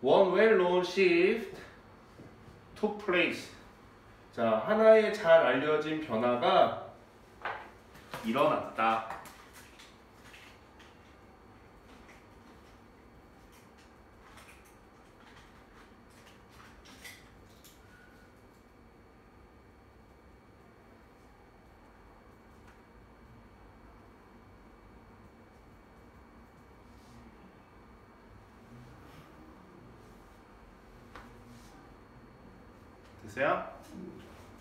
one well-known shift took place. 자, 하나의 잘 알려진 변화가 일어났다. 됐어요?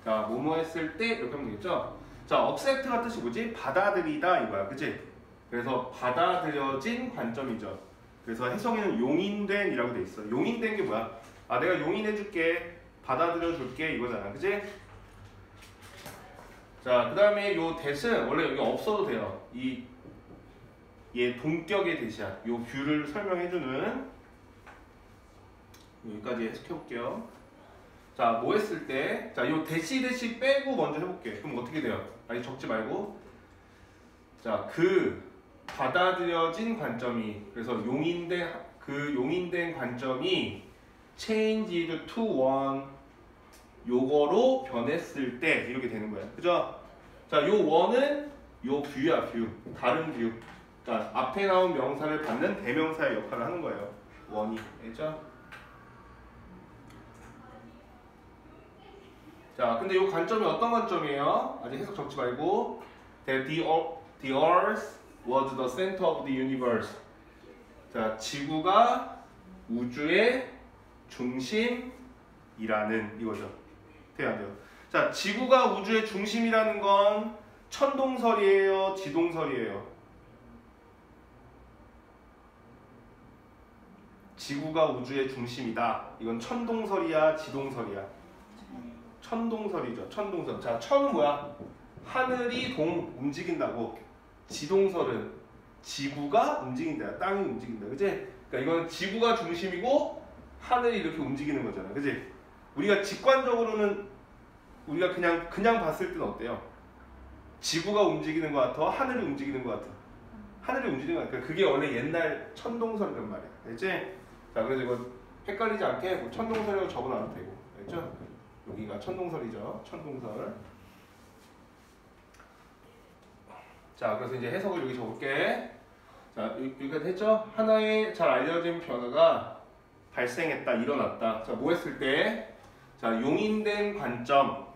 자, 뭐뭐 했을 때 이렇게 하면 되겠죠? 자, accept가 뜻이 뭐지? 받아들이다 이거야. 그치? 그래서 받아들여진 관점이죠. 그래서 해석에는 용인된이라고 돼 있어. 용인된 게 뭐야? 아, 내가 용인해줄게. 받아들여줄게 이거잖아. 그치? 자, 그 다음에 요 대신 원래 여기 없어도 돼요. 이 얘 동격의 대시야. 요 view를 설명해주는 여기까지 해석해볼게요. 자, 뭐 했을 때, 자, 요 대시 대시 빼고 먼저 해볼게. 그럼 어떻게 돼요? 아니 적지 말고, 자, 그 받아들여진 관점이, 그래서 용인된 그 용인된 관점이 changed to one 요거로 변했을 때 이렇게 되는 거예요. 그죠? 자, 요 one은 요 view야 view, 다른 view. 그러니까 앞에 나온 명사를 받는 대명사의 역할을 하는 거예요. 원이, 알죠? 자, 근데 이 관점이 어떤 관점이에요? 아직 해석 적지 말고 that the, the earth was the center of the universe. 자, 지구가 우주의 중심이라는 이거죠. 돼요. 자, 지구가 우주의 중심이라는 건 천동설이에요, 지동설이에요. 지구가 우주의 중심이다. 이건 천동설이야, 지동설이야. 천동설이죠. 천동설. 자, 천은 뭐야? 하늘이 동 움직인다고. 지동설은 지구가 움직인다. 땅이 움직인다. 그지? 그러니까 이건 지구가 중심이고 하늘이 이렇게 움직이는 거잖아. 그지? 우리가 직관적으로는 우리가 그냥 그냥 봤을 때는 어때요? 지구가 움직이는 것 같아? 하늘이 움직이는 것 같아? 하늘이 움직이는 것 같아. 그게 원래 옛날 천동설이란 말이야. 알지? 자, 그래서 이거 헷갈리지 않게 뭐 천동설이라고 적어놔도 되고. 알죠? 여기가 천동설이죠. 천동설. 자, 그래서 이제 해석을 여기 적을게. 자, 여- 여기까지 했죠? 하나의 잘 알려진 변화가 발생했다, 일어났다. 자, 뭐 했을 때? 자, 용인된 관점.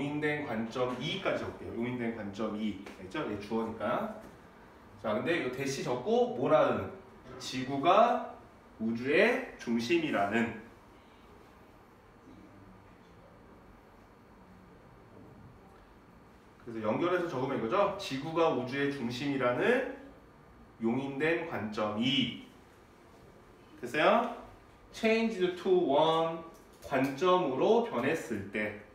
용인된 관점 2까지 적게요. 용인된 관점 2. 알죠? 얘 주어니까. 자, 근데 이 대시 적고 뭐라는 지구가 우주의 중심이라는 그래서 연결해서 적으면 이거죠. 지구가 우주의 중심이라는 용인된 관점 2. 됐어요? changed to one 관점으로 변했을 때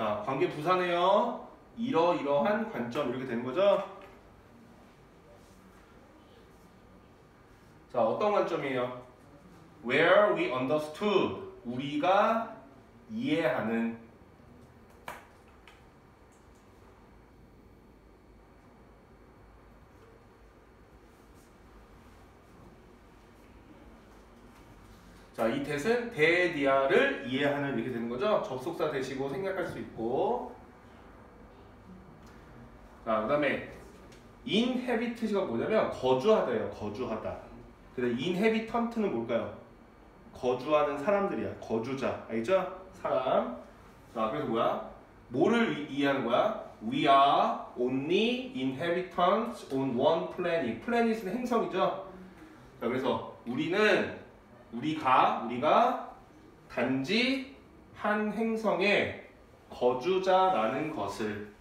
자, 관계 부사네요. 이러이러한 관점 이렇게 되는 거죠? 자, 어떤 관점이에요? Where we understood. 우리가 이해하는 자, 이 대은 대디아를 이해하는 이렇게 되는 거죠. 접속사 대시고 생략할 수 있고. 자, 그다음에 inhabit가 뭐냐면 거주하다예요. 거주하다. 근데 inhabitant는 뭘까요? 거주하는 사람들이야. 거주자. 알죠? 사람. 자, 그래서 뭐야? 뭐를 이- 이해하는 거야? We are only inhabitants on one planet. planet은 행성이죠. 자, 그래서 우리는 우리가 우리가 단지 한 행성의 거주자라는 것을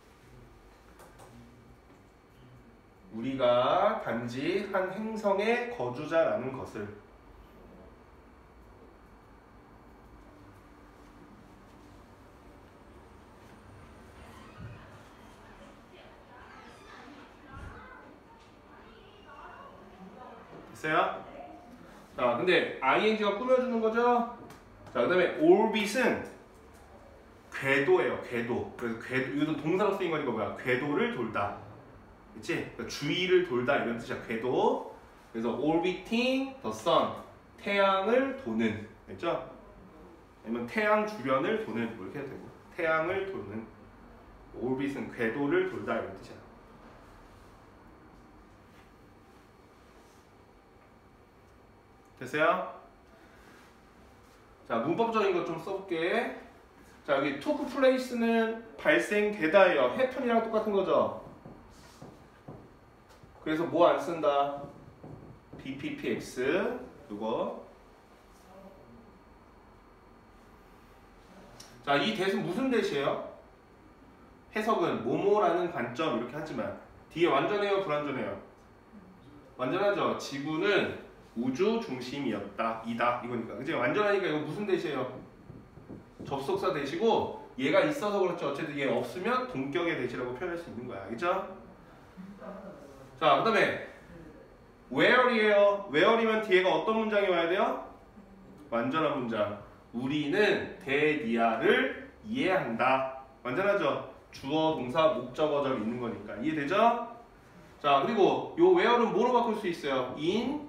우리가 단지 한 행성의 거주자라는 것을 됐어요? 자, 근데 ing가 꾸며주는 거죠? 자, 그 다음에 orbit은 궤도예요, 궤도. 그래서 궤도, 이것도 동사로 쓰인 거니까 뭐야? 궤도를 돌다. 그치? 그러니까 주위를 돌다 이런 뜻이야, 궤도. 그래서 orbiting the sun. 태양을 도는. 됐죠? 아니면 태양 주변을 도는. 뭐 이렇게 해도 되고. 태양을 도는. orbit은 궤도를 돌다 이런 뜻이야. 됐어요? 자, 문법적인 것 좀 써볼게. 자, 여기 took place는 발생되다예요. happen이랑 똑같은 거죠? 그래서 뭐 안 쓴다? bppx 이거 자, 이 대은 무슨 대시예요? 해석은 뭐뭐라는 관점 이렇게 하지만 뒤에 완전해요, 불완전해요? 완전하죠. 지구는 우주 중심이었다. 이다. 이거니까. 그지? 완전하니까 이거 무슨 대시예요? 접속사 대시고 얘가 있어서 그렇죠. 어쨌든 얘 없으면 동격의 대시라고 표현할 수 있는 거야. 알겠죠? 자, 그 다음에 where이에요. where이면 뒤에가 어떤 문장이 와야 돼요? 완전한 문장. 우리는 대니아를 이해한다. 완전하죠? 주어, 동사, 목적어절 있는 거니까. 이해되죠? 자, 그리고 요 where는 뭐로 바꿀 수 있어요? in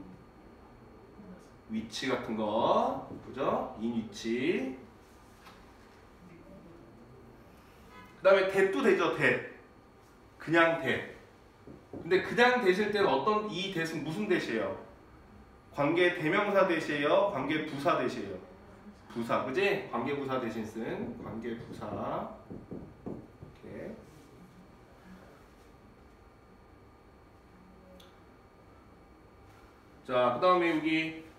위치 같은 거. 그죠? in 위치. 그 다음에 대도 되죠, 대. 그냥 대. 근데 그냥 대실 때는 어떤 이 대는 무슨 대시예요? 관계 대명사 대시예요? 관계 부사 대시예요? 부사, 그지? 관계 부사 대신 쓴 관계 부사. 이렇게. 자, 그 다음에 여기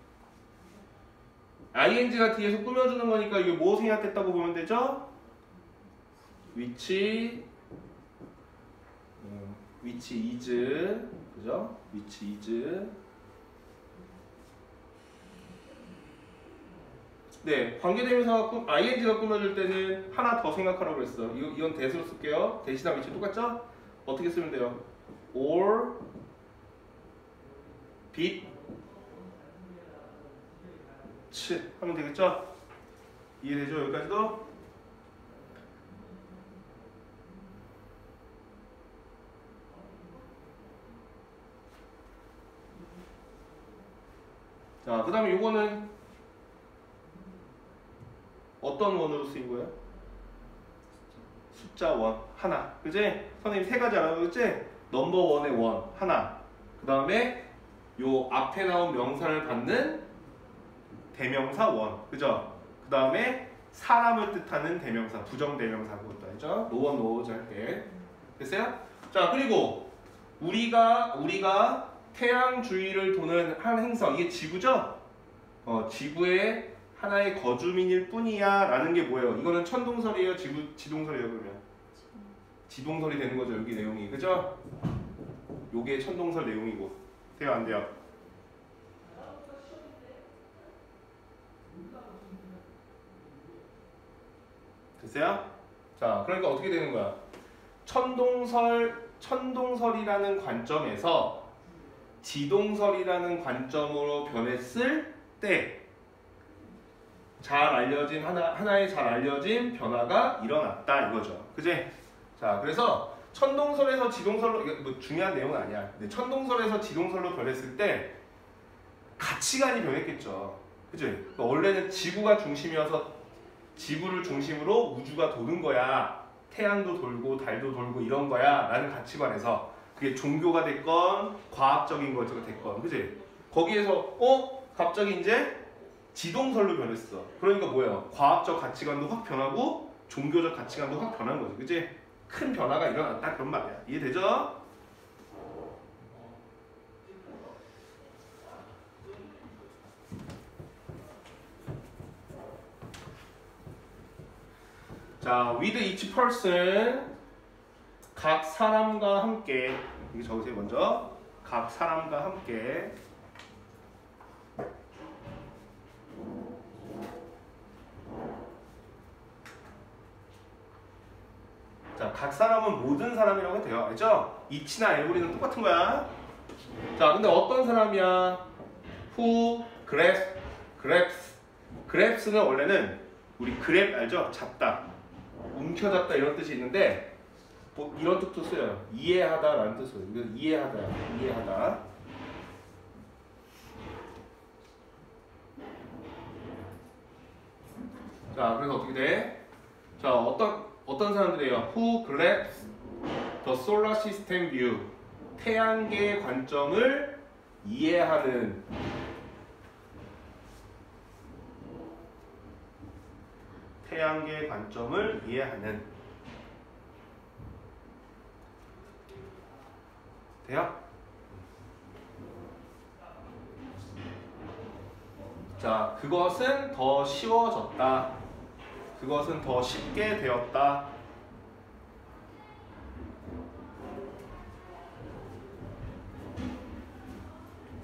ing가 뒤에서 꾸며주는 거니까 이게 뭐 생략됐다고 보면 되죠? 위치 음, 위치 is 그죠? 위치 is 네, 관계대명사가 꾸, ing가 꾸며줄 때는 하나 더 생각하라고 그랬어. 이거, 이건 대수로 쓸게요. 대신한 위치 똑같죠? 어떻게 쓰면 돼요? or bit 치 하면 되겠죠? 이해되죠? 여기까지도? 자, 그 다음에 요거는 어떤 one으로 쓰인 거예요? 숫자 one 하나 그지? 선생님 세 가지 알아요 그지? number one의 one 하나 그 다음에 요 앞에 나온 명사를 받는 대명사 one 그죠? 그 다음에 사람을 뜻하는 대명사 부정 대명사 그것도 알죠? no one knows 할때 됐어요? 자 그리고 우리가 우리가 태양 주위를 도는 한 행성 이게 지구죠? 어, 지구의 하나의 거주민일 뿐이야 라는 게 뭐예요? 이거는 천동설이에요? 지구, 지동설이에요 그러면? 지동설이 되는 거죠 여기 내용이 그죠? 요게 천동설 내용이고 돼요 안 돼요? 됐어요? 자 그러니까 어떻게 되는 거야? 천동설 천동설이라는 관점에서 지동설이라는 관점으로 변했을 때 잘 알려진 하나 하나의 잘 알려진 변화가 일어났다 이거죠. 그지? 자 그래서 천동설에서 지동설로 이거 뭐 중요한 내용은 아니야. 근데 천동설에서 지동설로 변했을 때 가치관이 변했겠죠. 그지? 그러니까 원래는 지구가 중심이어서 지구를 중심으로 우주가 도는 거야. 태양도 돌고 달도 돌고 이런 거야. 라는 가치관에서 그게 종교가 됐건 과학적인 거가 됐건 그지? 거기에서 어? 갑자기 이제 지동설로 변했어. 그러니까 뭐예요? 과학적 가치관도 확 변하고 종교적 가치관도 확 변한 거지. 그지? 큰 변화가 일어났다 그런 말이야. 이해되죠? 자, with each person 각 사람과 함께 이게 적으세요 먼저 각 사람과 함께 자, 각 사람은 모든 사람이라고 해도 돼요. 알죠? 이치나 에브리는 똑같은 거야. 자, 근데 어떤 사람이야? who grabs grabs grabs는 원래는 우리 grab 알죠? 잡다, 움켜잡다 이런 뜻이 있는데 뭐 이런 뜻도 써요. 이해하다라는 뜻으로 이거 이해하다, 이해하다. 자, 그래서 어떻게 돼? 자, 어떤 어떤 사람들이에요? Who grabs the solar system view? 태양계의 관점을 이해하는 태양계의 관점을 이해하는 돼요? 자, 그것은 더 쉬워졌다. 그것은 더 쉽게 되었다.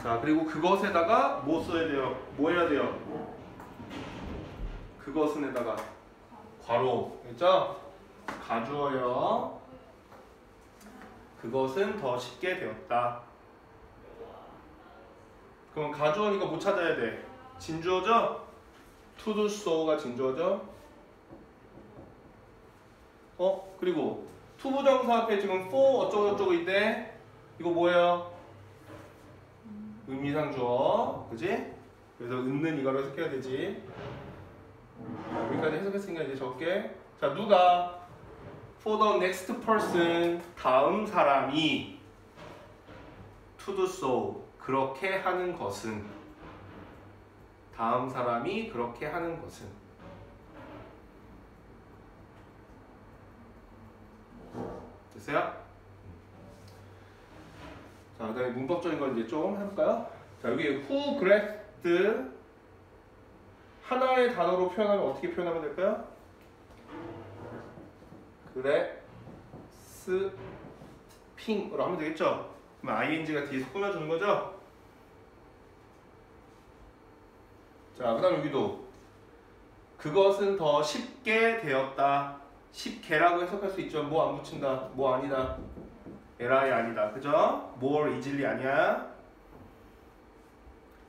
자, 그리고 그것에다가 뭐 써야 돼요? 뭐 해야 돼요? 그것은에다가 괄호. 그죠? 가주어요. 그것은 더 쉽게 되었다. 그럼 가주어니까 뭐 찾아야 돼? 진주어죠? to가 진주어죠? 어? 그리고 투부정사 앞에 지금 for 어쩌고저쩌고 있대. 이거 뭐예요? 의미상 주어. 그지? 그래서 은는 이거로 해석해야 되지. 자, 여기까지 해석했으니까 이제 적게. 자, 누가 for the next person 다음 사람이 to do so 그렇게 하는 것은 다음 사람이 그렇게 하는 것은 됐어요? 자, 그다음에 문법적인 걸 이제 좀 해볼까요? 자, 여기 who grabbed 하나의 단어로 표현하면 어떻게 표현하면 될까요? 그래스핑으로 하면 되겠죠? 그럼 ing가 뒤에서 꾸며주는 거죠? 자, 그 다음 여기도 그것은 더 쉽게 되었다. 쉽게라고 해석할 수 있죠. 뭐 안 붙인다. 뭐 아니다. 에라이 아니다. 그죠? more easily 아니야.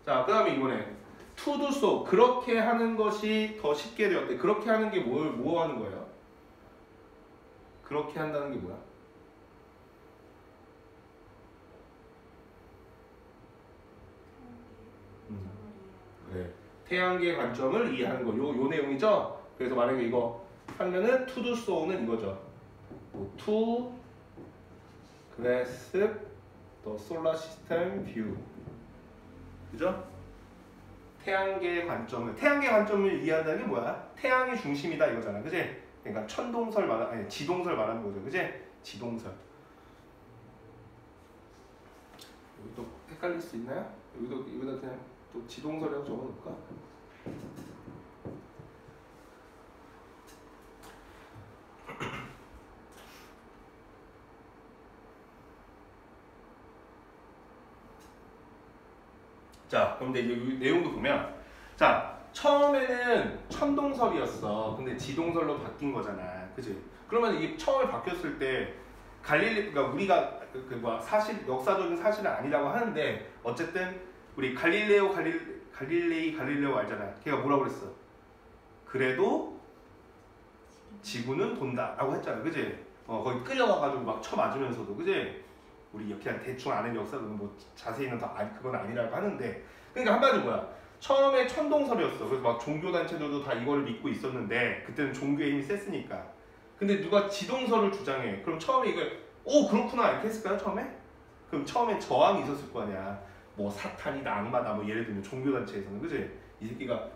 자, 그 다음에 이번에 do so. 그렇게 하는 것이 더 쉽게 되었대. 그렇게 하는 게 뭘, 뭐 하는 거예요? 그렇게 한다는 게 뭐야? 음. 네. 태양계 관점을 이해하는 거. 요, 요 내용이죠? 그래서 만약에 이거 하면은 do so는 이거죠. 뭐 to grasp the solar system view. 그죠? 태양계 관점을 태양계 관점을 이해한다는 게 뭐야? 태양의 중심이다 이거잖아. 그지? 그러니까 천동설 말하 아니 지동설 말하는 거죠. 그지? 지동설. 여기 또 헷갈릴 수 있나요? 여기도 여기다 그냥 또 지동설이라고 적어놓을까? 자, 그런데 이제 이 내용도 보면 자 처음에는 천동설이었어. 근데 지동설로 바뀐 거잖아. 그지? 그러면 이게 처음에 바뀌었을 때 갈릴리 그러니까 우리가 그, 그 뭐야 사실 역사적인 사실은 아니라고 하는데 어쨌든 우리 갈릴레오 갈릴 갈릴레이 갈릴레오 알잖아. 걔가 뭐라고 그랬어? 그래도 지구는 돈다라고 했잖아. 그지? 어, 거기 끌려가가지고 막 쳐맞으면서도 그지? 우리 그냥 대충 아는 역사는 뭐 자세히는 다 아니 그건 아니라고 하는데 그러니까 한마디로 뭐야? 처음에 천동설이었어. 그래서 막 종교 단체들도 다 이거를 믿고 있었는데 그때는 종교의 힘이 셌으니까. 근데 누가 지동설을 주장해. 그럼 처음에 이걸 오 그렇구나. 이렇게 했을까요 처음에? 그럼 처음에 저항이 있었을 거 아니야. 뭐 사탄이다 악마다 뭐 예를 들면 종교 단체에서는. 그지 이 새끼가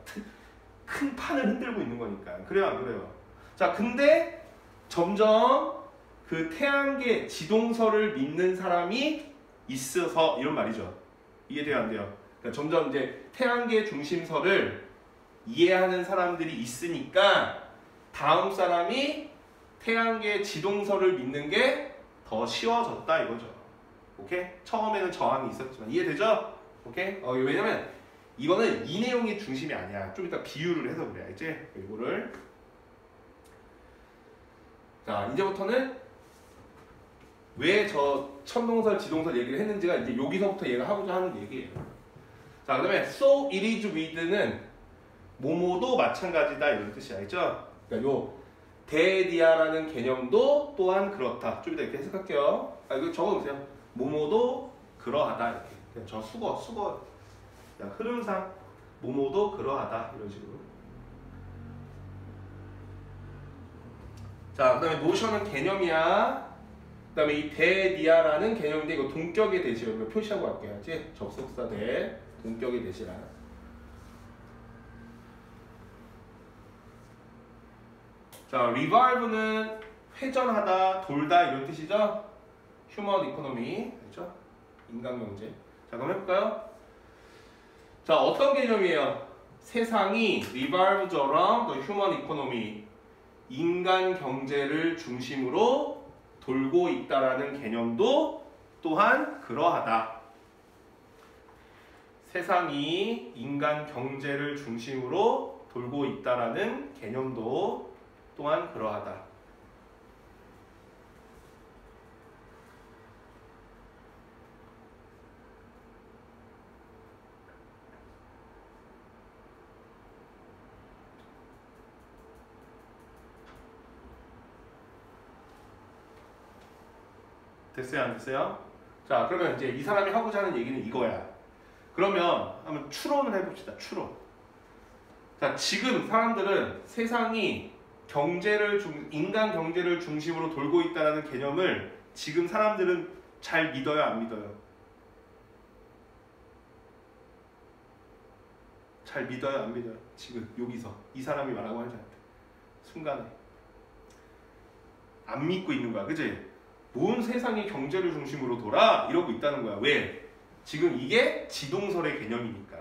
큰 판을 흔들고 있는 거니까. 그래요 안 그래요? 자 근데 점점 그 태양계 지동설을 믿는 사람이 있어서 이런 말이죠. 이해돼요 안 돼요? 그러니까 점점 이제 태양계 중심설을 이해하는 사람들이 있으니까 다음 사람이 태양계 지동설을 믿는 게 더 쉬워졌다 이거죠. 오케이? 처음에는 저항이 있었지만 이해되죠? 오케이? 어, 왜냐면 이거는 이 내용이 중심이 아니야. 좀 이따 비유를 해서 그래. 이제 이거를 자 이제부터는 왜 저 천동설, 지동설 얘기를 했는지가 이제 여기서부터 얘가 하고자 하는 얘기예요. 자, 그 다음에 so it is with는 모모도 마찬가지다 이런 뜻이 알죠? 그러니까 요 데디아라는 개념도 또한 그렇다. 좀 이따 이렇게 해석할게요. 아, 이거 적어보세요. 모모도 그러하다 이렇게. 그냥 저 수거, 수거. 그냥 흐름상 모모도 그러하다 이런 식으로. 자, 그 다음에 노션은 개념이야. 그 다음에 이 대디아라는 개념인데 이거 동격의 대시로 표시하고 갈게요. 알지? 접속사 대 동격의 대시라. 자, revolve는 회전하다, 돌다 이런 뜻이죠? human economy, 그렇죠? 인간 경제. 자, 그럼 해볼까요? 자, 어떤 개념이에요? 세상이 the human economy. 인간 경제를 중심으로 돌고 있다라는 개념도 또한 그러하다. 세상이 인간 경제를 중심으로 돌고 있다라는 개념도 또한 그러하다. 됐어요 안 됐어요? 자 그러면 이제 이 사람이 하고자 하는 얘기는 이거야. 그러면 한번 추론을 해봅시다. 추론. 자 지금 사람들은 세상이 경제를 중, 인간 경제를 중심으로 돌고 있다는 개념을 지금 사람들은 잘 믿어요 안 믿어요? 잘 믿어요 안 믿어요? 지금 여기서 이 사람이 말하고 하는 사람한테 순간에 안 믿고 있는 거야 그지? 뭔 세상이 경제를 중심으로 돌아? 이러고 있다는 거야. 왜? 지금 이게 지동설의 개념이니까.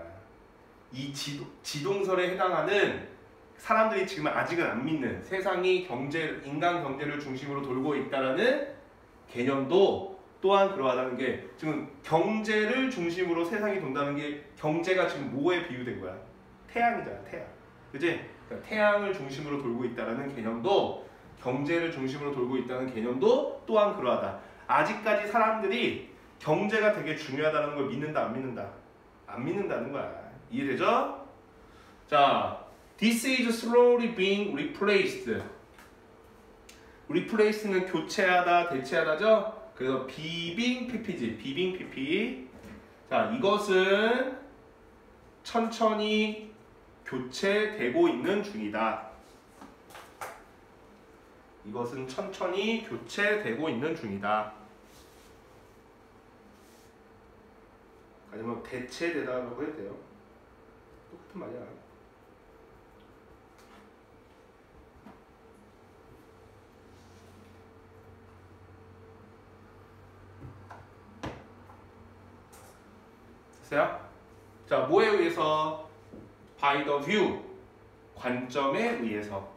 이 지도, 지동설에 해당하는 사람들이 지금 아직은 안 믿는 세상이 경제, 인간 경제를 중심으로 돌고 있다라는 개념도 또한 그러하다는 게 지금 경제를 중심으로 세상이 돈다는 게 경제가 지금 뭐에 비유된 거야? 태양이잖아, 태양. 그지? 그러니까 태양을 중심으로 돌고 있다라는 개념도 경제를 중심으로 돌고 있다는 개념도 또한 그러하다. 아직까지 사람들이 경제가 되게 중요하다는 걸 믿는다 안 믿는다? 안 믿는다는 거야. 이해되죠? 자, this is slowly being replaced. replace는 교체하다, 대체하다죠? 그래서 비빙 PP지, 비빙 PP. 자, 이것은 천천히 교체되고 있는 중이다. 이것은 천천히 교체되고 있는 중이다. 아니면 대체되다라고 해도 돼요. 똑같은 말이야. 됐어요? 자, 뭐에 의해서? by the view. 관점에 의해서.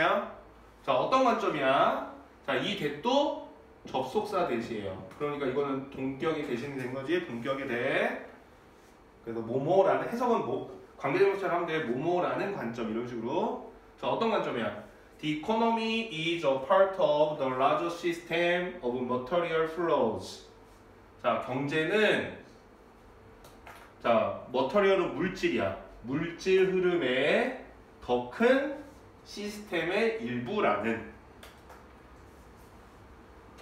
됐어요? 자, 어떤 관점이야? 자, 이 대도 접속사 대시예요. 그러니까 이거는 동격이 대신이 된 거지. 동격에 대해. 그래서 모모라는 해석은 뭐 관계대명사를 하면 돼. 모모라는 관점 이런 식으로. 자, 어떤 관점이야? The economy is a part of the larger system of material flows. 자, 경제는 자, 머터리얼은 물질이야. 물질 흐름의 더 큰 시스템의 일부라는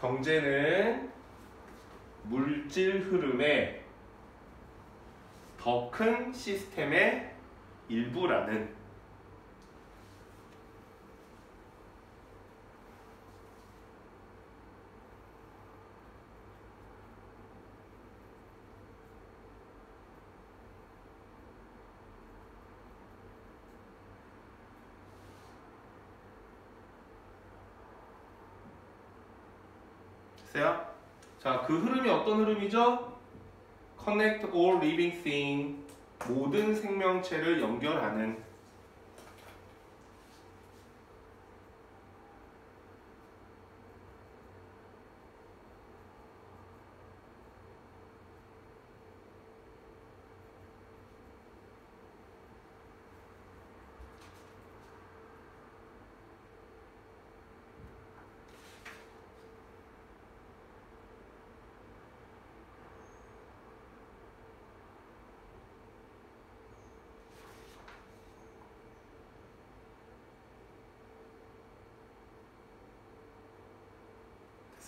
경제는 물질 흐름의 더 큰 시스템의 일부라는 됐어요? 자, 그 흐름이 어떤 흐름이죠? Connect all living thing. 모든 생명체를 연결하는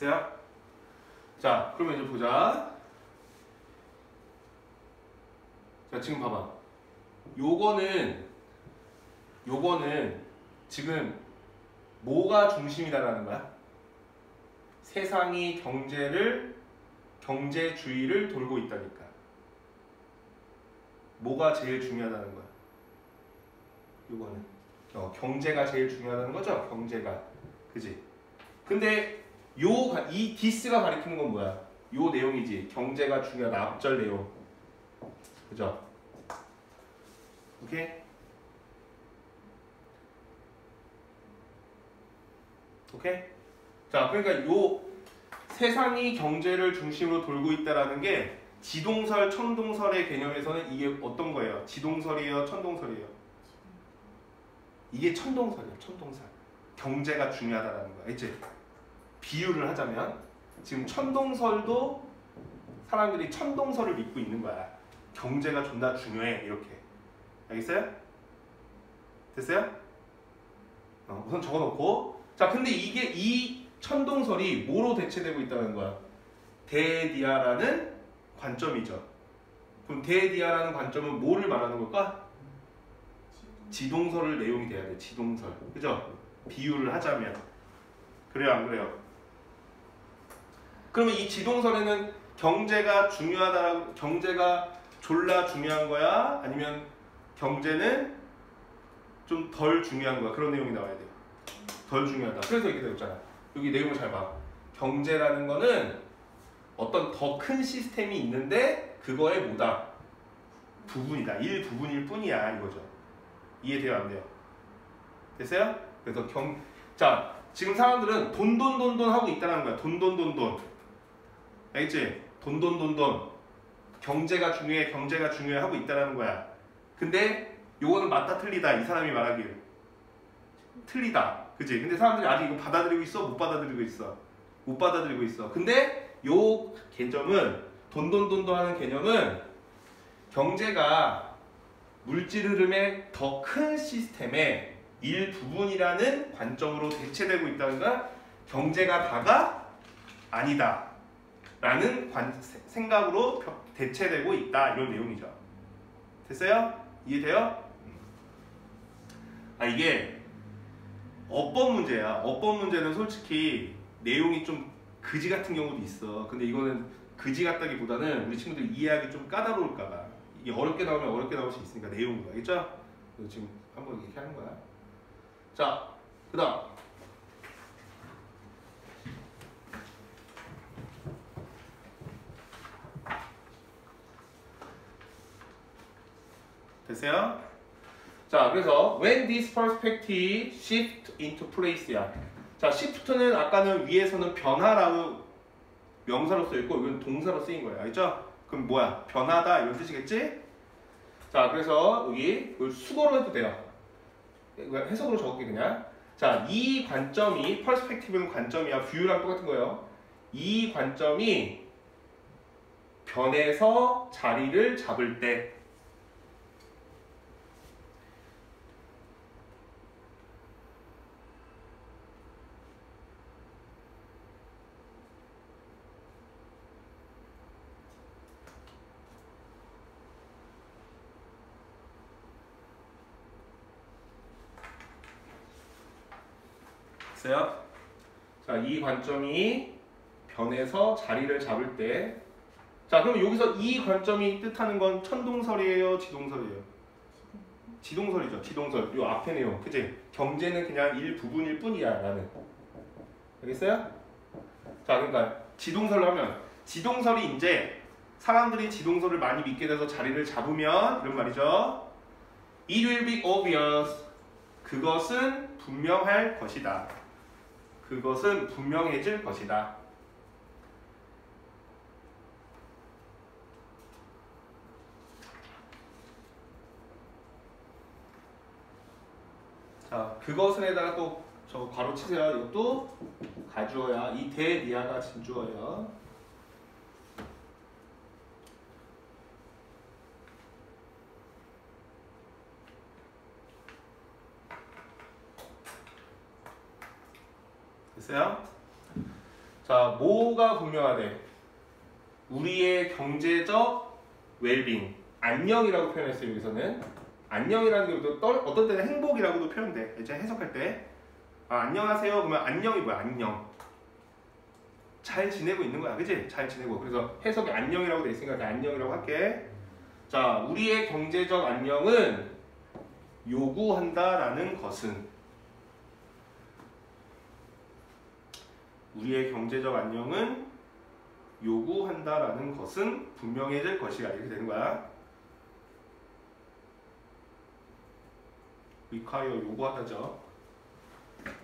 됐어요? 자, 그러면 이제 보자. 자, 지금 봐봐. 요거는 요거는 지금 뭐가 중심이다라는 거야? 세상이 경제를 경제주의를 돌고 있다니까. 뭐가 제일 중요하다는 거야? 요거는 어, 경제가 제일 중요하다는 거죠? 경제가. 그지? 근데 요 이 디스가 가리키는 건 뭐야? 요 내용이지. 경제가 중요하다. 앞절 내용. 그죠? 오케이? 오케이? 자, 그러니까 요 세상이 경제를 중심으로 돌고 있다라는 게 지동설, 천동설의 개념에서는 이게 어떤 거예요? 지동설이에요? 천동설이에요? 이게 천동설이에요. 천동설. 경제가 중요하다라는 거야. 이제 비유를 하자면 지금 천동설도 사람들이 천동설을 믿고 있는 거야. 경제가 존나 중요해 이렇게. 알겠어요? 됐어요? 어, 우선 적어놓고 자 근데 이게 이 천동설이 뭐로 대체되고 있다는 거야? 데디아라는 관점이죠. 그럼 데디아라는 관점은 뭐를 말하는 걸까? 지동설을 내용이 돼야 돼. 지동설. 그죠? 비유를 하자면. 그래요, 안 그래요? 그러면 이 지동설에는 경제가 중요하다, 경제가 졸라 중요한 거야? 아니면 경제는 좀 덜 중요한 거야? 그런 내용이 나와야 돼. 덜 중요하다. 그래서 이렇게 되었잖아. 여기 내용을 잘 봐. 경제라는 거는 어떤 더 큰 시스템이 있는데 그거의 뭐다? 부분이다. 일부분일 뿐이야 이거죠. 이해돼요 안 돼요? 됐어요? 그래서 경, 자 지금 사람들은 돈돈돈돈 하고 있다는 거야. 돈돈돈돈. 알겠지? 돈 돈 돈 돈. 경제가 중요해, 경제가 중요해 하고 있다는 거야. 근데 요거는 맞다 틀리다 이 사람이 말하기를 틀리다. 그지? 근데 사람들이 아직 이거 받아들이고 있어? 못 받아들이고 있어? 못 받아들이고 있어. 근데 요 개념은 돈 돈 돈 돈 하는 개념은 경제가 물질 흐름의 더 큰 시스템의 일부분이라는 관점으로 대체되고 있다는 경제가 다가 아니다. 라는 관, 생각으로 대체되고 있다. 이런 내용이죠. 됐어요? 이해돼요? 아, 이게 어법 문제야. 어법 문제는 솔직히 내용이 좀 그지 같은 경우도 있어. 근데 이거는 그지 같다기보다는 우리 친구들 이해하기 좀 까다로울까봐. 이게 어렵게 나오면 어렵게 나올 수 있으니까 내용으로. 알겠죠? 지금 한번 이렇게 하는 거야. 자, 그 다음. 됐어요? 자, 그래서 when this perspective shift into place야. 자, shift는 아까는 위에서는 변화라고 명사로 쓰였고 이건 동사로 쓰인 거예요. 알죠? 그럼 뭐야? 변하다 이런 뜻이겠지? 자, 그래서 여기 수거로 해도 돼요. 해석으로 적을게 그냥. 자, 이 관점이 퍼스펙티브는 관점이야. 뷰랑 똑같은 거예요. 이 관점이 변해서 자리를 잡을 때 됐어요? 자, 이 관점이 변해서 자리를 잡을 때 자, 그럼 여기서 이 관점이 뜻하는 건 천동설이에요, 지동설이에요? 지동설이죠, 지동설. 요 앞에 내용, 그지? 경제는 그냥 일부분일 뿐이야, 나는. 알겠어요? 자, 그러니까 지동설로 하면 지동설이 이제 사람들이 지동설을 많이 믿게 돼서 자리를 잡으면 이런 말이죠. It will be obvious. 그것은 분명할 것이다. 그것은 분명해질 것이다. 자, 그것은에다가 또저 괄호 치세요. 이것도 가주어야. 이 대니아가 진주어예 됐어요? 자, 자, 뭐가 분명하대? 우리의 경제적 웰빙, 안녕이라고 표현했어요, 여기서는. 안녕이라는 게또 어떤 때는 행복이라고도 표현돼. 이제 해석할 때. 아, 안녕하세요. 그러면 안녕이 뭐야? 안녕. 잘 지내고 있는 거야. 그지? 잘 지내고. 그래서 해석이 안녕이라고 돼 있으니까 안녕이라고 할게. 자, 우리의 경제적 안녕은 요구한다라는 것은 우리의 경제적 안녕은 요구한다라는 것은 분명해질 것이야. 이렇게 되는 거야. require 요구하다죠.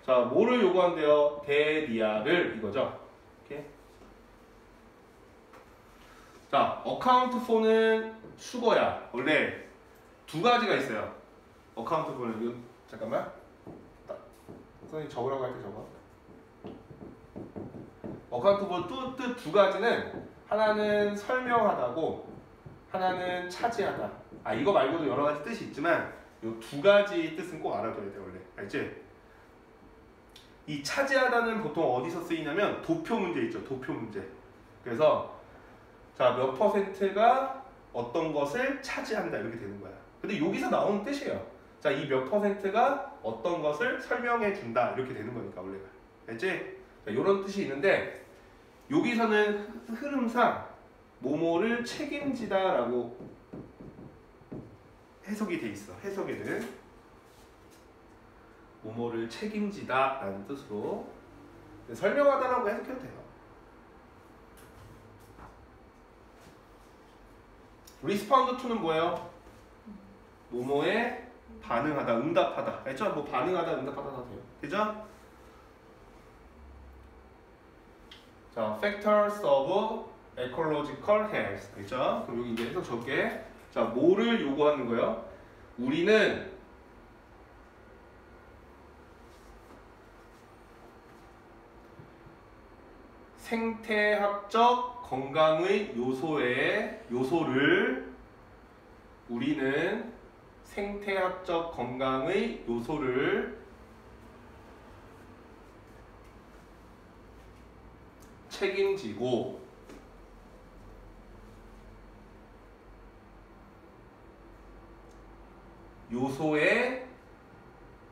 자, 뭐를 요구한대요? 대리아를 이거죠. 이렇게. 자, account for는 수거야. 원래 두 가지가 있어요. for는 이거 잠깐만. 딱. 선생님 적으라고 할 때 적어. Account for 뜻두 가지는 하나는 설명하다고 하나는 차지하다. 아 이거 말고도 여러 가지 뜻이 있지만 이 두 가지 뜻은 꼭 알아둬야 돼 원래 알지? 이 차지하다는 보통 어디서 쓰이냐면 도표 문제 있죠 도표 문제 그래서 자 몇 퍼센트가 어떤 것을 차지한다 이렇게 되는 거야 근데 여기서 나오는 뜻이에요 자 이 몇 퍼센트가 어떤 것을 설명해 준다 이렇게 되는 거니까 원래가 알지? 자, 이런 뜻이 있는데 여기서는 흐름상 모모를 책임지다라고 해석이 돼 있어. 해석에는 모모를 책임지다라는 뜻으로 설명하다라고 해석해도 돼요. respond to는 뭐예요? 모모에 반응하다, 응답하다. 알죠? 뭐 반응하다, 응답하다 다 돼요. 되죠? 자, factors of ecological health. 알죠? 그럼 여기 이제 해석 적게. 자, 뭐를 요구하는 거예요? 우리는 생태학적 건강의 요소의 요소를 우리는 생태학적 건강의 요소를 책임지고 요소에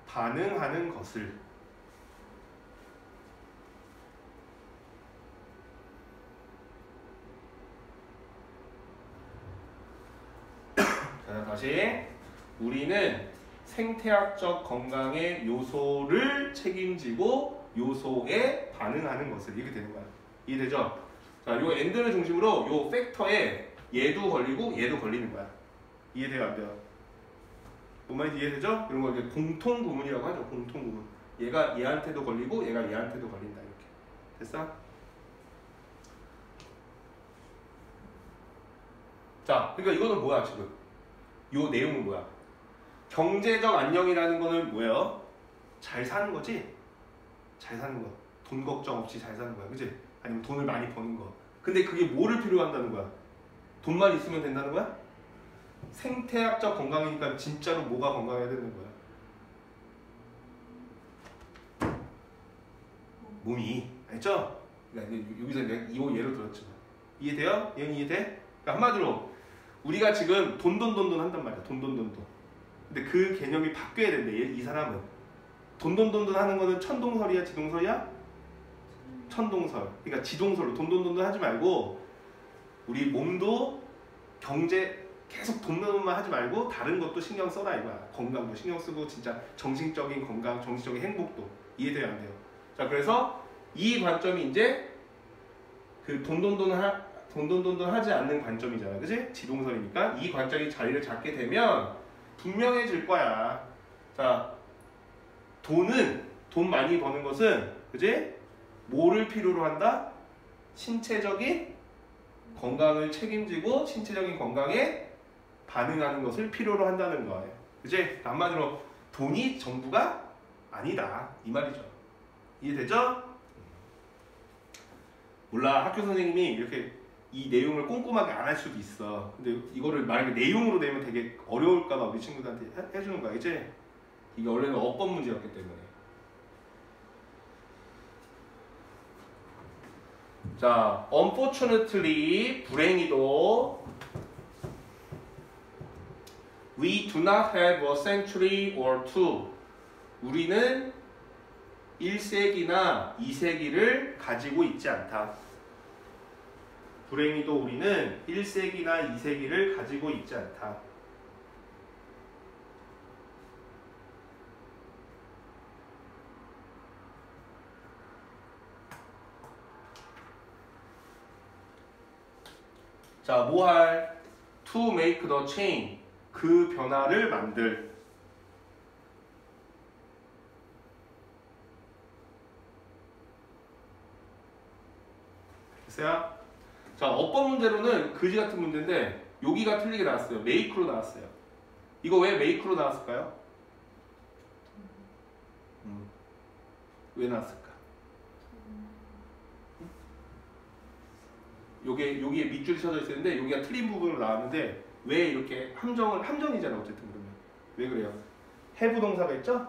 반응하는 것을 자, 다시 우리는 생태학적 건강의 요소를 책임지고 요소에 반응하는 것을 이렇게 되는 거야. 이해되죠? 자, 요 엔드를 중심으로 요 팩터에 얘도 걸리고 얘도 걸리는 거야. 이해돼요, 안 돼요? 뭔 말인지 이해되죠? 이런 걸 이제 공통 구문이라고 하죠. 공통 구문. 얘가 얘한테도 걸리고 얘가 얘한테도 걸린다 이렇게. 됐어? 자, 그러니까 이거는 뭐야 지금? 요 내용은 뭐야? 경제적 안녕이라는 거는 뭐예요? 잘 사는 거지? 잘 사는 거. 돈 걱정 없이 잘 사는 거야. 그지? 아니면 돈을 많이 버는 거. 근데 그게 뭐를 필요한다는 거야? 돈만 있으면 된다는 거야? 생태학적 건강이니까 진짜로 뭐가 건강해야 되는 거야? 몸이 알죠? 그러니까 여기서 내가 이거 예로 들었지만 이해돼요? 얘는 이해돼? 그러니까 한마디로 우리가 지금 돈돈돈돈 한단 말이야 돈돈돈돈 근데 그 개념이 바뀌어야 된대 이 사람은 돈돈돈돈 하는 거는 천동설이야 지동설이야? 천동설 그러니까 지동설로 돈돈돈돈 하지 말고 우리 몸도 경제 계속 돈돈만 하지 말고 다른 것도 신경 써라 이거야. 건강도 신경 쓰고 진짜 정신적인 건강, 정신적인 행복도 이해돼야 안 돼요. 자 그래서 이 관점이 이제 그 돈돈돈 하 돈돈돈돈 하지 않는 관점이잖아, 그지? 지동설이니까 이 관점이 자리를 잡게 되면 분명해질 거야. 자 돈은 돈 많이 버는 것은 그지? 뭐를 필요로 한다? 신체적인 건강을 책임지고 신체적인 건강에 반응하는 것을 필요로 한다는 거예요. 그지? 한마디로 돈이 전부가 아니다. 이 말이죠. 이해되죠? 몰라. 학교 선생님이 이렇게 이 내용을 꼼꼼하게 안 할 수도 있어. 근데 이거를 만약에 내용으로 내면 되게 어려울까봐 우리 친구들한테 해, 해주는 거야. 이제 이게 원래는 어법 문제였기 때문에. 자, unfortunately, 불행히도 we do not have a century or two. 우리는 1세기나 2세기를 가지고 있지 않다. 불행히도 우리는 1세기나 2세기를 가지고 있지 않다. 자, 뭐 할? to make the change. 그 변화를 만들. 됐어요? 자, 어법 문제로는 그지 같은 문제인데 여기가 틀리게 나왔어요. make로 나왔어요. 이거 왜 make로 나왔을까요? 음. 왜 나왔을까? 요 게 여기에 밑줄이 쳐져 있었는데 여기가 틀린 부분으로 나왔는데 왜 이렇게 함정을 함정이잖아 어쨌든 그러면 왜 그래요? 해부 동사가 있죠?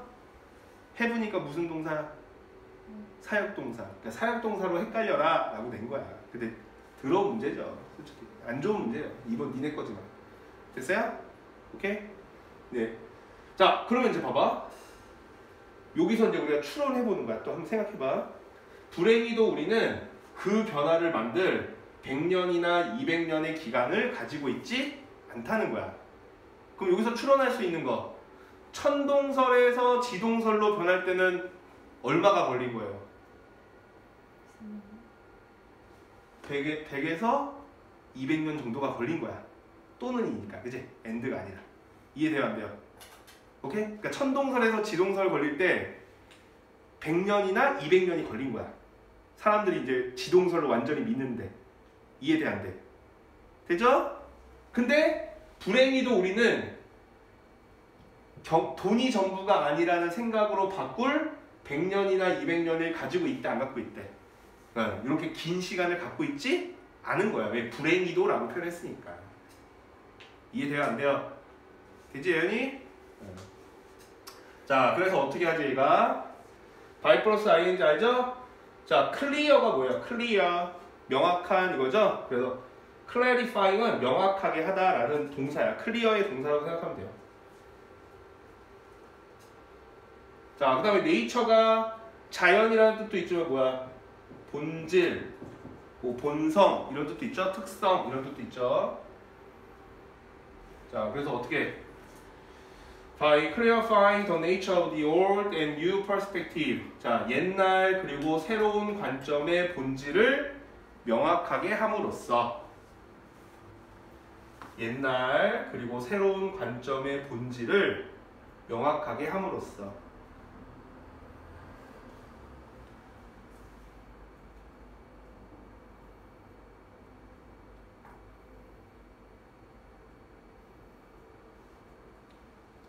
해부니까 무슨 동사? 사역 동사. 그러니까 사역 동사로 헷갈려라라고 된 거야. 근데 더러운 문제죠. 솔직히 안 좋은 문제예요. 이번 니네 거지만 됐어요? 오케이? 네. 자 그러면 이제 봐봐. 여기서 이제 우리가 추론해 보는 거야. 또 한번 생각해 봐. 불행히도 우리는 그 변화를 만들 100년이나 200년의 기간을 가지고 있지 않다는 거야. 그럼 여기서 추론할 수 있는 거 천동설에서 지동설로 변할 때는 얼마가 걸린 거예요? 100에, 100에서 200년 정도가 걸린 거야. 또는 이니까, 그지? 엔드가 아니라. 이해돼요, 안 돼요? 오케이? 그러니까 천동설에서 지동설 걸릴 때 100년이나 200년이 걸린 거야. 사람들이 이제 지동설로 완전히 믿는데. 이해돼, 안 돼? 되죠? 근데 불행히도 우리는 경, 돈이 전부가 아니라는 생각으로 바꿀 100년이나 200년을 가지고 있다, 안 갖고 있대. 네, 이렇게 긴 시간을 갖고 있지 않은 거야. 왜 불행히도 라고 표현했으니까. 이해돼요, 안 돼요? 되지, 예연이? 네. 자, 그래서 어떻게 하지, 얘가? by 플러스 ing 알죠? 자, clear가 뭐예요? clear. 명확한 이거죠? 그래서 clarifying은 명확하게 하다라는 동사야. clear의 동사라고 생각하면 돼요. 자, 그 다음에 네이처가 자연이라는 뜻도 있지만 뭐야? 본질, 뭐 본성 이런 뜻도 있죠. 특성 이런 뜻도 있죠. 자, 그래서 어떻게 by clarifying the nature of the old and new perspective. 자, 옛날 그리고 새로운 관점의 본질을 명확하게 함으로써 옛날 그리고 새로운 관점의 본질을 명확하게 함으로써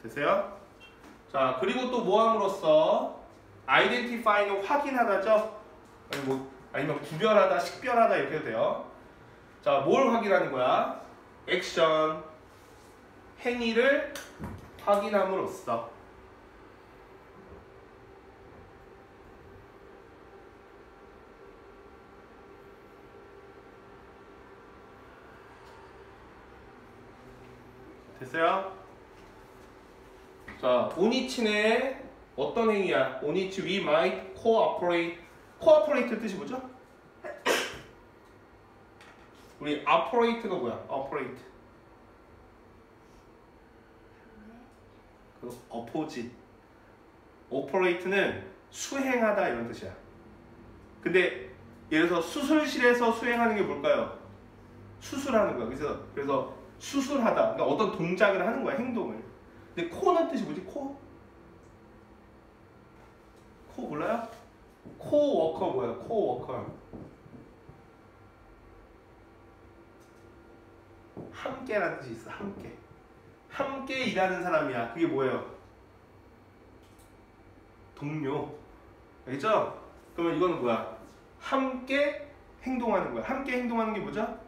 되세요? 자, 그리고 또 뭐 함으로써 identify는 확인하다죠? 아니 뭐 아니면 구별하다, 식별하다 이렇게 해도 돼요. 자, 뭘 확인하는 거야? 액션 행위를 확인함으로써 됐어요? 자, 오니치네 어떤 행위야? 오니치 we might cooperate. Cooperate 뜻이 뭐죠? 우리 operate가 뭐야? operate. 그 opposite. operate는 수행하다 이런 뜻이야. 근데 예를 들어서 수술실에서 수행하는 게 뭘까요? 수술하는 거야. 그래서 그래서 수술하다. 그러니까 어떤 동작을 하는 거야, 행동을. 근데 코는 뜻이 뭐지? 코? 코 몰라요? 코워커 뭐야? 코워커 함께라는 뜻이 있어. 함께. 함께 일하는 사람이야. 그게 뭐예요? 동료. 알겠죠? 그러면 이거는 뭐야? 함께 행동하는 거야. 함께 행동하는 게 뭐죠?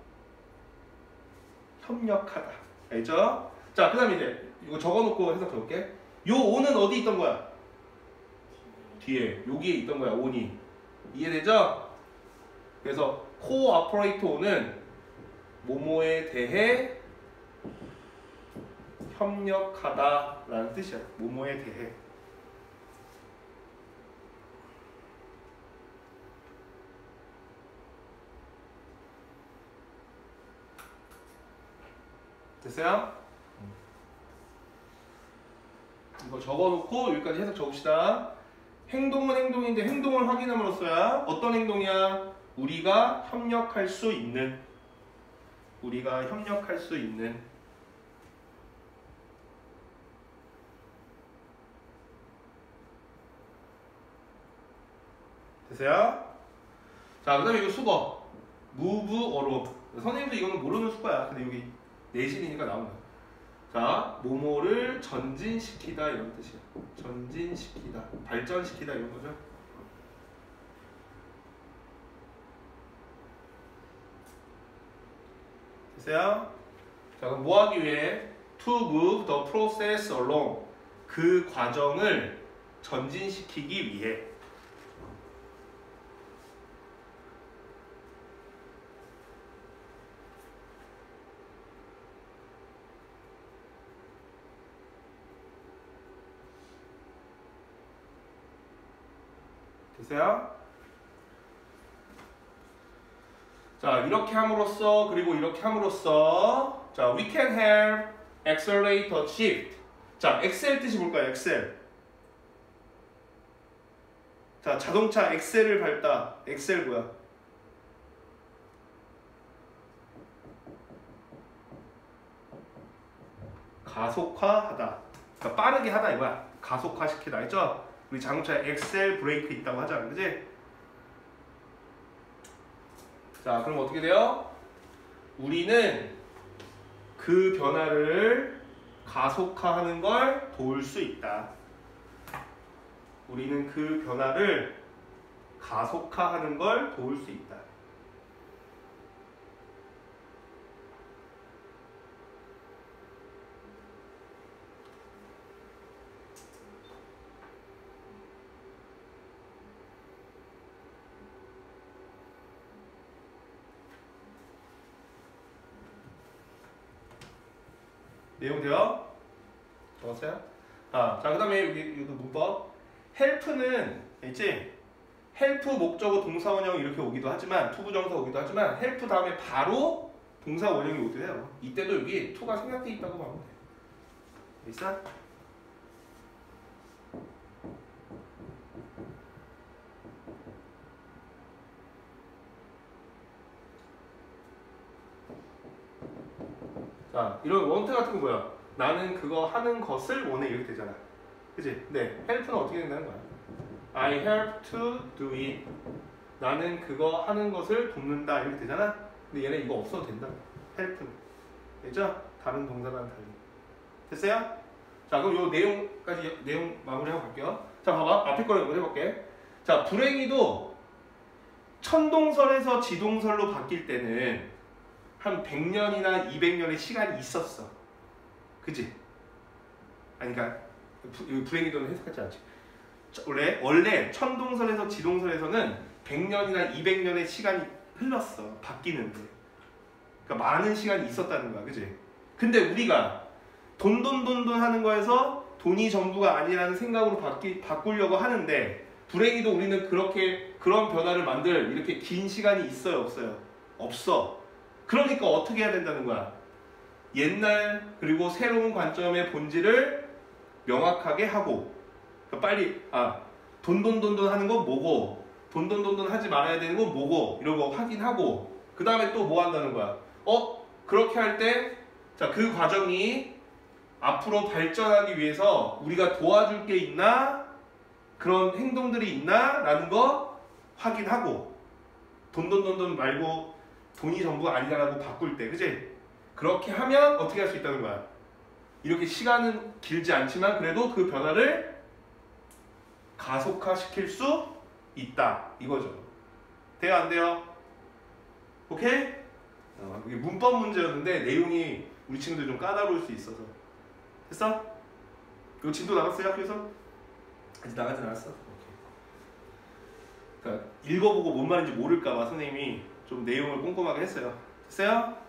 협력하다. 알죠? 자, 그 다음에 이제 이거 적어놓고 해석해 볼게. 요 오는 어디 있던 거야? 뒤에 여기에 있던 거야 온이 이해되죠? 그래서 cooperato는 모모에 대해 협력하다 라는 뜻이야. 모모에 대해. 됐어요? 이거 적어놓고 여기까지 해석 적읍시다. 행동은 행동인데 행동을 확인함으로써야 어떤 행동이야? 우리가 협력할 수 있는 우리가 협력할 수 있는 됐어요? 자, 그 다음에 이거 수거. move 어로. 선생님도 이거는 모르는 수거야. 근데 여기 내신이니까 나온 거야. 자, 모모를 전진시키다 이런 뜻이야. 전진시키다. 발전시키다 이런 거죠. 됐어요? 자, 그럼 뭐 하기 위해? To move the process along. 그 과정을 전진시키기 위해. 됐어요? 자, 이렇게 함으로써 그리고 이렇게 함으로써 자, we can have accelerate a shift. 자, 엑셀 뜻이 뭘까요? 엑셀. 자, 자동차 엑셀을 밟다. 엑셀 뭐야? 가속화하다. 그러니까 빠르게 하다 이거야. 가속화시키다. 알죠? 우리 자동차에 엑셀 브레이크 있다고 하잖아. 그지? 자, 그럼 어떻게 돼요? 우리는 그 변화를 가속화하는 걸 도울 수 있다. 우리는 그 변화를 가속화하는 걸 도울 수 있다. 내용 돼요? 적었어요? 아, 자, 그 다음에 여기, 여기 문법. help는, 있지? help 목적어 동사 원형 이렇게 오기도 하지만, 투부정사 오기도 하지만, help 다음에 바로 동사 원형이 오기도 해요. 이때도 여기 to가 생략돼 있다고 보면 돼. 있어? 자, 이런 원태 같은 거 뭐야? 나는 그거 하는 것을 원해 이렇게 되잖아. 그지? 네. help는 어떻게 된다는 거야? I help to do it. 나는 그거 하는 것을 돕는다 이렇게 되잖아. 근데 얘는 이거 없어도 된다. help는. 됐죠? 다른 동사랑 달리. 됐어요? 자, 그럼 요 내용까지 내용 마무리하고 갈게요. 자, 봐봐. 앞에 거를 해볼게. 자, 불행히도 천동설에서 지동설로 바뀔 때는 한 100년이나 200년의 시간이 있었어. 그지? 아니, 그러니까 부- 불행히도는 해석하지 않지. 저- 원래 원래 천동설에서 지동설에서는 100년이나 200년의 시간이 흘렀어. 바뀌는데. 그러니까 많은 시간이 있었다는 거야. 그지? 근데 우리가 돈돈돈돈 하는 거에서 돈이 전부가 아니라는 생각으로 바뀌, 바꾸려고 하는데 불행히도 우리는 그렇게 그런 변화를 만들 이렇게 긴 시간이 있어요, 없어요? 없어. 그러니까 어떻게 해야 된다는 거야? 옛날 그리고 새로운 관점의 본질을 명확하게 하고 그러니까 빨리 아 돈돈돈돈 하는 건 뭐고 돈돈돈돈 하지 말아야 되는 건 뭐고 이런 거 확인하고 그 다음에 또 뭐 한다는 거야? 어 그렇게 할 때 자 그 과정이 앞으로 발전하기 위해서 우리가 도와줄 게 있나 그런 행동들이 있나 라는 거 확인하고 돈돈돈돈 말고 돈이 전부가 아니다라고 바꿀 때, 그지? 그렇게 하면 어떻게 할 수 있다는 거야? 이렇게 시간은 길지 않지만 그래도 그 변화를 가속화시킬 수 있다. 이거죠. 돼요, 안 돼요? 오케이? 어, 이게 문법 문제였는데 내용이 우리 친구들 좀 까다로울 수 있어서. 됐어? 이거 진도 나갔어요, 학교에서? 아직 나가진 않았어? 오케이. 그러니까 읽어보고 뭔 말인지 모를까봐 선생님이 좀 내용을 꼼꼼하게 했어요. 됐어요?